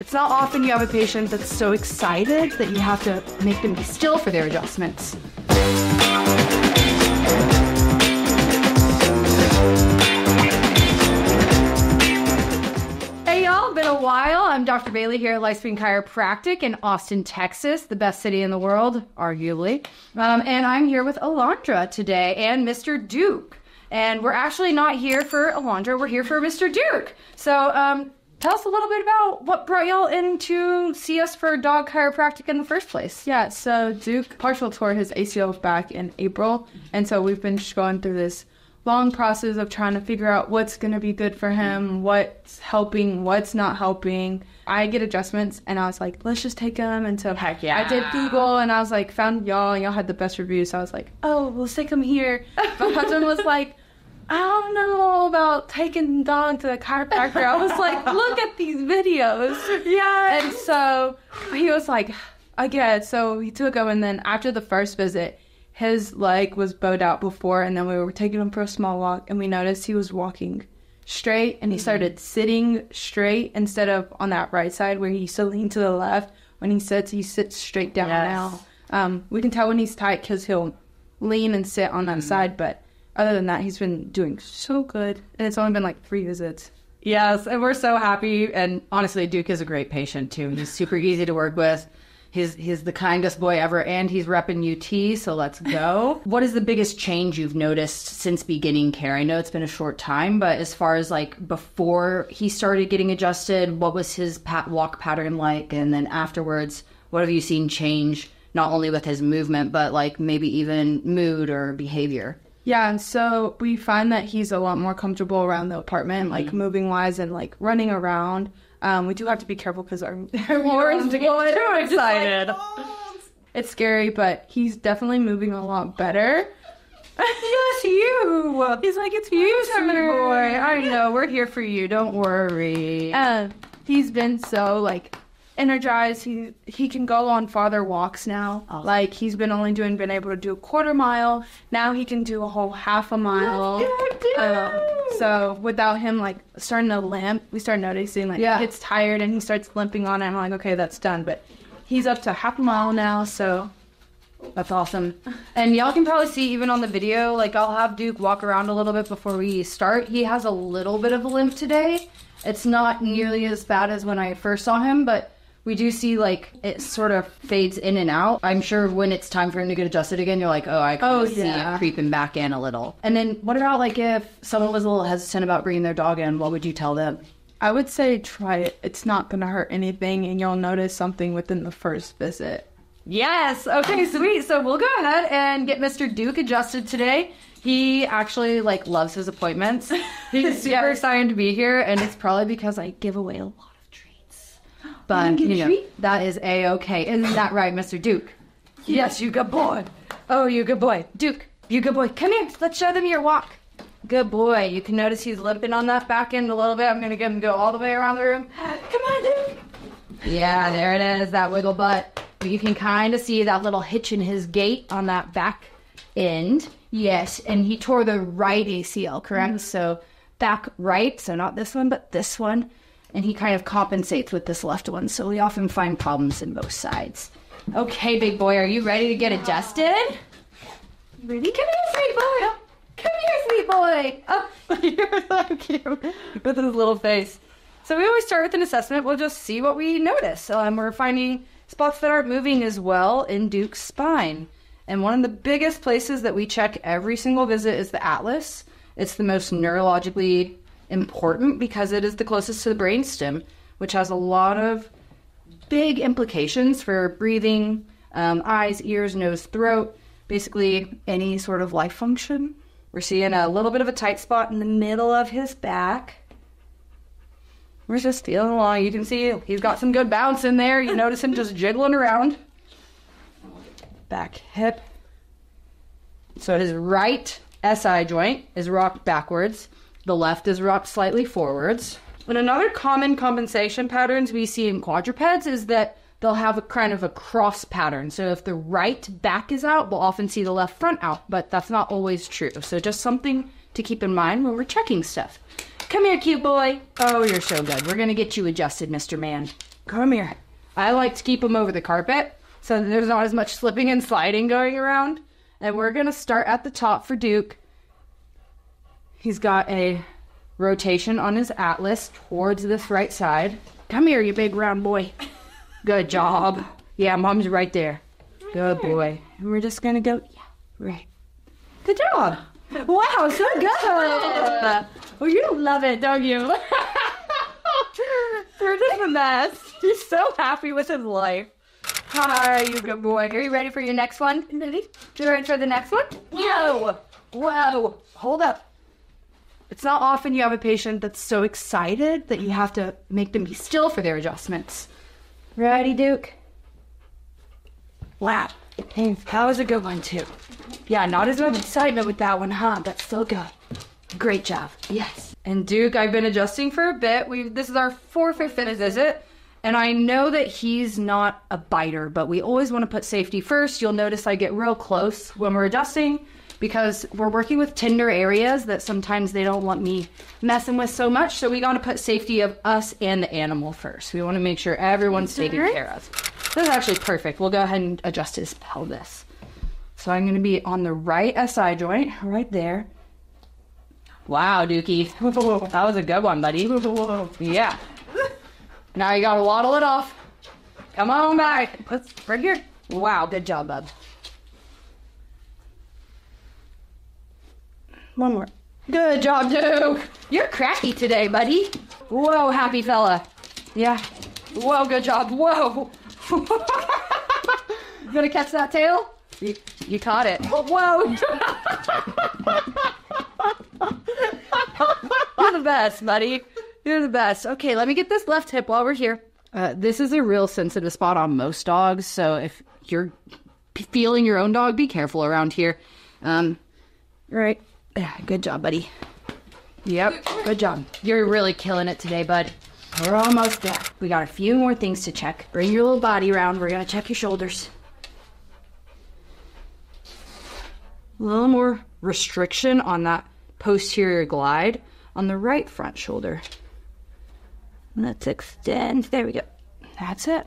It's not often you have a patient that's so excited that you have to make them be still for their adjustments. Hey y'all, been a while. I'm Dr. Bailey here at Lifespring Chiropractic in Austin, Texas, the best city in the world, arguably. Um, and I'm here with Alondra today and Mr. Duke. And we're actually not here for Alondra, we're here for Mr. Duke. So um, tell us a little bit about what brought y'all in to see us for dog chiropractic in the first place. Yeah, so Duke partial tore his ACL back in April, and so we've been just going through this long process of trying to figure out what's going to be good for him, what's helping, what's not helping. I get adjustments, and I was like, let's just take him. And so Heck yeah. I did Google, and I was like, found y'all, and y'all had the best reviews. So I was like, oh, we'll take him here. My husband was like, I don't know about taking dog to the chiropractor. I was like, look at these videos. Yeah. And so he was like, I get it. So he took him, and then after the first visit, his leg was bowed out before, and then we were taking him for a small walk, and we noticed he was walking straight, and he started sitting straight instead of on that right side where he used to lean to the left. When he sits, he sits straight down Yes. now. Um, we can tell when he's tight because he'll lean and sit on that side, but other than that, he's been doing so good, and it's only been like three visits. Yes, and we're so happy. And honestly, Duke is a great patient too. He's super easy to work with. He's he's the kindest boy ever, and he's repping UT. So let's go. what is the biggest change you've noticed since beginning care? I know it's been a short time, but as far as like before he started getting adjusted, what was his pat- walk pattern like, and then afterwards, what have you seen change? Not only with his movement, but like maybe even mood or behavior. Yeah, and so we find that he's a lot more comfortable around the apartment, like moving wise and like running around. Um, we do have to be careful because our, horns get too excited. It's scary, but he's definitely moving a lot better. Yes, you. He's like, it's you, summer boy. I know. We're here for you. Don't worry. Uh, he's been so like energized. He he can go on farther walks now. Oh. Like he's been only doing been able to do a quarter mile. Now he can do a whole half a mile. Um, so without him like starting to limp, we start noticing like Yeah. he gets tired and he starts limping on it. I'm like, okay, that's done. But he's up to half a mile now, so That's awesome. And y'all can probably see even on the video, like I'll have Duke walk around a little bit before we start. He has a little bit of a limp today. It's not nearly as bad as when I first saw him, but we do see like it sort of fades in and out. I'm sure when it's time for him to get adjusted again, you're like, oh, I can Oh, see yeah. it creeping back in a little. And then what about like if someone was a little hesitant about bringing their dog in, what would you tell them? I would say try it. It's not gonna hurt anything, and you'll notice something within the first visit. Yes. Okay, sweet. So we'll go ahead and get Mr. Duke adjusted today. He actually like loves his appointments. He's super Yes. excited to be here, and it's probably because I give away a lot. But get a you know treat? that is a okay. Isn't that right, Mr. Duke? Yes, you good boy. Oh, you good boy, Duke. You good boy. Come here. Let's show them your walk. Good boy. You can notice he's limping on that back end a little bit. I'm gonna get him to go all the way around the room. Come on, Duke. Yeah, there it is, that wiggle butt. But you can kind of see that little hitch in his gait on that back end. Yes, and he tore the right ACL, correct? Mm-hmm. So back right, so not this one, but this one. And he kind of compensates with this left one. So we often find problems in both sides. Okay, big boy, are you ready to get adjusted? Ready? Come here, sweet boy. Come here, sweet boy. Oh, you're so cute. With his little face. So we always start with an assessment. We'll just see what we notice. Um, we're finding spots that aren't moving as well in Duke's spine. And one of the biggest places that we check every single visit is the atlas. It's the most neurologically important because it is the closest to the brainstem, which has a lot of big implications for breathing, um, eyes, ears, nose, throat, basically any sort of life function. We're seeing a little bit of a tight spot in the middle of his back. We're just feeling along. You can see he's got some good bounce in there. You notice him just jiggling around. Back hip. So his right SI joint is rocked backwards. The left is rocked slightly forwards. And another common compensation patterns we see in quadrupeds is that they'll have a kind of a cross pattern. So if the right back is out, we'll often see the left front out, but that's not always true. So just something to keep in mind when we're checking stuff. Come here, cute boy. Oh, you're so good. We're gonna get you adjusted, Mr. Man. Come here. I like to keep him over the carpet so there's not as much slipping and sliding going around. And we're to start at the top for Duke. He's got a rotation on his atlas towards this right side. Come here, you big round boy. Good job. Yeah, mom's right there. Good boy. And we're just going to go, yeah, right. Good job. Wow, so good. Oh, you love it, don't you? You're just the best. He's so happy with his life. Hi, you good boy. Are you ready for your next one? Ready? You ready for the next one? Whoa! Whoa! Hold up. It's not often you have a patient that's so excited that you have to make them be still for their adjustments. Ready, Duke? Wow. That was a good one, too. Yeah, not as much excitement with that one, huh? That's so good. Great job. Yes. And Duke, I've been adjusting for a bit. We this is our fourth or fifth visit. And I know that he's not a biter, but we always want to put safety first. You'll notice I get real close when we're adjusting because we're working with tender areas that sometimes they don't want me messing with so much. So we got to put safety of us and the animal first. We want to make sure everyone's taken care of. This is actually perfect. We'll go ahead and adjust his pelvis. So I'm going to be on the right SI joint, right there. Wow, Dookie. That was a good one, buddy. Yeah. Now you gotta waddle it off. Come on back. Let's right here. Wow, good job, bub. One more. Good job, Duke. You're cracky today, buddy. Whoa, happy fella. Yeah. Whoa, good job. Whoa. you gonna catch that tail? You, you caught it. Whoa. You're the best, buddy. You're the best. Okay, let me get this left hip while we're here. Uh, this is a real sensitive spot on most dogs, so if you're p- feeling your own dog, be careful around here. Um, right. Yeah, good job, buddy. Yep, good job. You're really killing it today, bud. We're almost there. We got a few more things to check. Bring your little body around. We're gonna check your shoulders. A little more restriction on that posterior glide on the right front shoulder. Let's extend. There we go. That's it.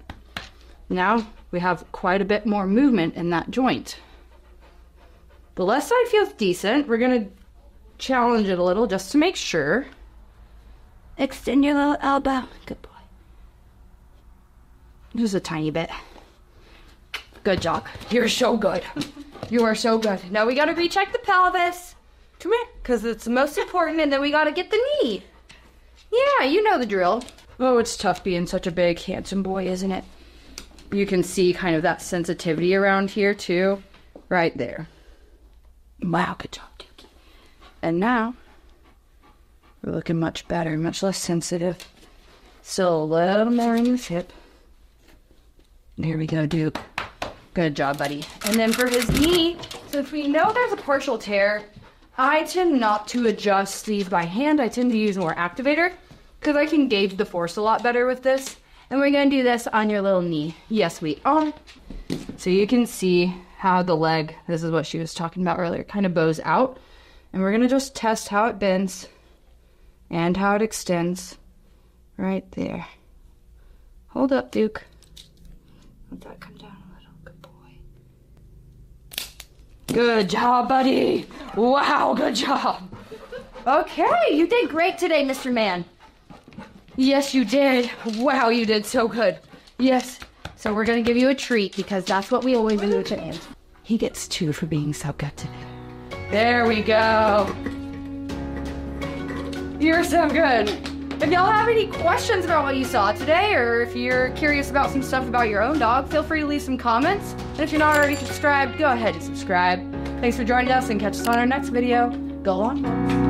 Now we have quite a bit more movement in that joint. The left side feels decent. We're going to challenge it a little just to make sure. Extend your little elbow. Good boy. Just a tiny bit. Good job. You're so good. You are so good. Now we got to recheck the pelvis. Come here, because it's the most important, and then we got to get the knee. Yeah, you know the drill. Oh, it's tough being such a big, handsome boy, isn't it? You can see kind of that sensitivity around here, too. Right there. Wow, good job. And now, we're looking much better, much less sensitive. Still a little more in this hip. Here we go, Duke. Good job, buddy. And then for his knee, so if we know there's a partial tear, I tend not to adjust these by hand. I tend to use more activator because I can gauge the force a lot better with this. And we're gonna do this on your little knee. Yes, we are. So you can see how the leg, this is what she was talking about earlier, kind of bows out. And we're gonna just test how it bends and how it extends right there. Hold up, Duke. Let that come down a little. Good boy. Good job, buddy. Wow, good job. Okay, you did great today, Mr. Man. Yes, you did. Wow, you did so good. Yes. So we're gonna give you a treat because that's what we always do to him. He gets two for being so good today. There we go. You're so good. If y'all have any questions about what you saw today, or if you're curious about some stuff about your own dog, feel free to leave some comments. And if you're not already subscribed, go ahead and subscribe. Thanks for joining us and catch us on our next video. Go on.